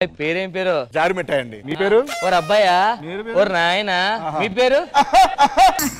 పేరేం పేరు? జారు మిఠాయి అండి. మీ పేరు? ఓర్ అబ్బాయా? మీరు నాయన ఓర్ నాయనా? మీ పేరు?